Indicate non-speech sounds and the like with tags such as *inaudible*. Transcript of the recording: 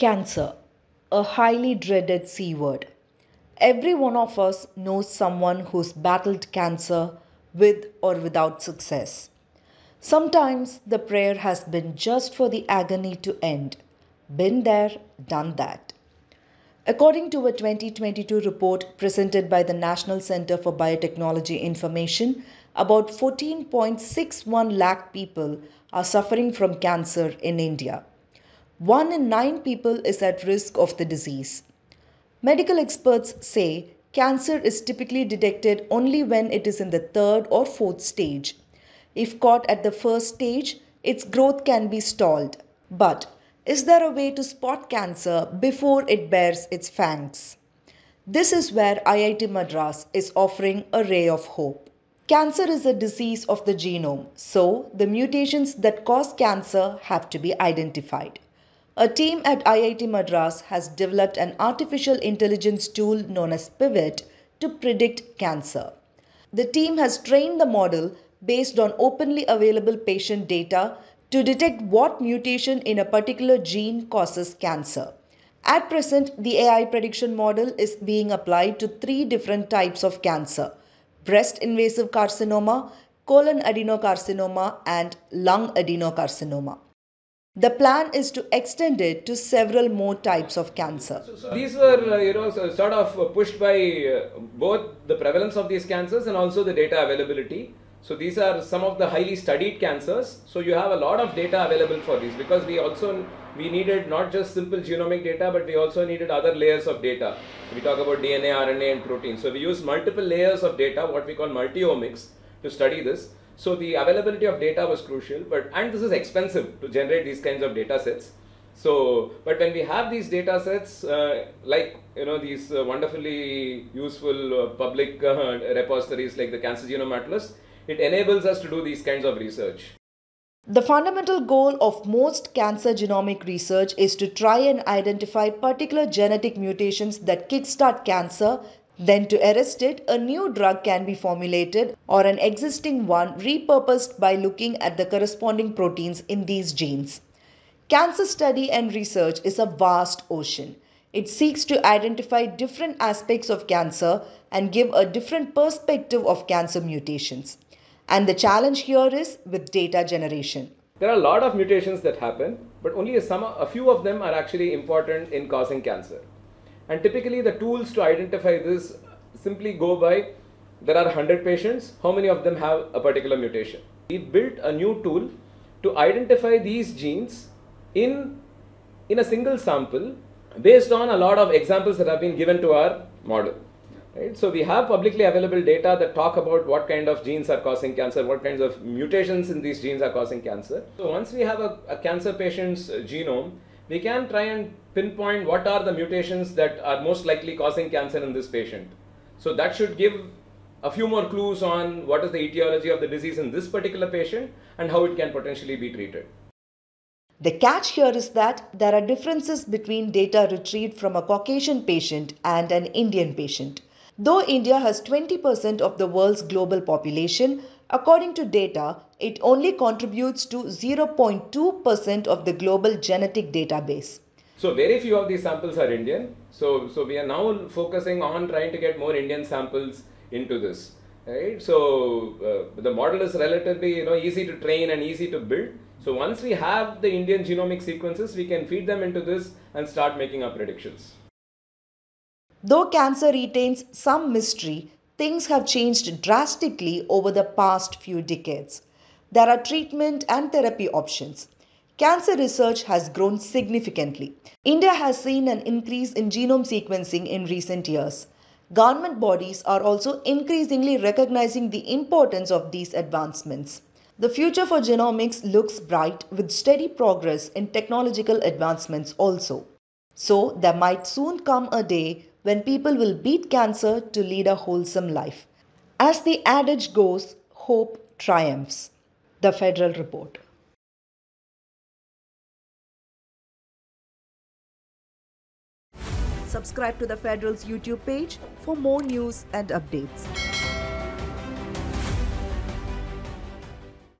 Cancer, a highly dreaded C word. Every one of us knows someone who's battled cancer with or without success. Sometimes the prayer has been just for the agony to end. Been there, done that. According to a 2022 report presented by the National Center for Biotechnology Information, about 14.61 lakh people are suffering from cancer in India. One in nine people is at risk of the disease. Medical experts say cancer is typically detected only when it is in the third or fourth stage. If caught at the first stage, its growth can be stalled. But is there a way to spot cancer before it bears its fangs? This is where IIT Madras is offering a ray of hope. Cancer is a disease of the genome, so the mutations that cause cancer have to be identified. A team at IIT Madras has developed an artificial intelligence tool known as Pivot to predict cancer. The team has trained the model based on openly available patient data to detect what mutation in a particular gene causes cancer. At present, the AI prediction model is being applied to three different types of cancer breast invasive carcinoma, colon adenocarcinoma, and lung adenocarcinoma. The plan is to extend it to several more types of cancer. So, so these were, uh, you know, so sort of pushed by uh, both the prevalence of these cancers and also the data availability. So these are some of the highly studied cancers. So you have a lot of data available for these because we also we needed not just simple genomic data, but we also needed other layers of data. We talk about DNA, RNA, and protein. So we use multiple layers of data, what we call multi-omics, to study this. So the availability of data was crucial, but and this is expensive to generate these kinds of data sets. So, but when we have these data sets, uh, like you know these uh, wonderfully useful uh, public uh, *laughs* repositories like the Cancer Genome Atlas, it enables us to do these kinds of research. The fundamental goal of most cancer genomic research is to try and identify particular genetic mutations that kickstart cancer then to arrest it, a new drug can be formulated or an existing one repurposed by looking at the corresponding proteins in these genes. Cancer study and research is a vast ocean. It seeks to identify different aspects of cancer and give a different perspective of cancer mutations. And the challenge here is with data generation. There are a lot of mutations that happen, but only a, some, a few of them are actually important in causing cancer. And typically the tools to identify this simply go by there are 100 patients, how many of them have a particular mutation. We built a new tool to identify these genes in, in a single sample based on a lot of examples that have been given to our model. Right? So we have publicly available data that talk about what kind of genes are causing cancer, what kinds of mutations in these genes are causing cancer. So once we have a, a cancer patient's genome, we can try and pinpoint what are the mutations that are most likely causing cancer in this patient. So that should give a few more clues on what is the etiology of the disease in this particular patient and how it can potentially be treated. The catch here is that there are differences between data retrieved from a Caucasian patient and an Indian patient. Though India has 20% of the world's global population, According to data, it only contributes to 0.2% of the global genetic database. So very few of these samples are Indian. So, so we are now focusing on trying to get more Indian samples into this. Right? So uh, the model is relatively you know easy to train and easy to build. So once we have the Indian genomic sequences, we can feed them into this and start making our predictions. Though cancer retains some mystery, things have changed drastically over the past few decades. There are treatment and therapy options. Cancer research has grown significantly. India has seen an increase in genome sequencing in recent years. Government bodies are also increasingly recognizing the importance of these advancements. The future for genomics looks bright with steady progress in technological advancements also. So, there might soon come a day when people will beat cancer to lead a wholesome life. As the adage goes, hope triumphs. The Federal Report. Subscribe to the Federal's YouTube page for more news and updates.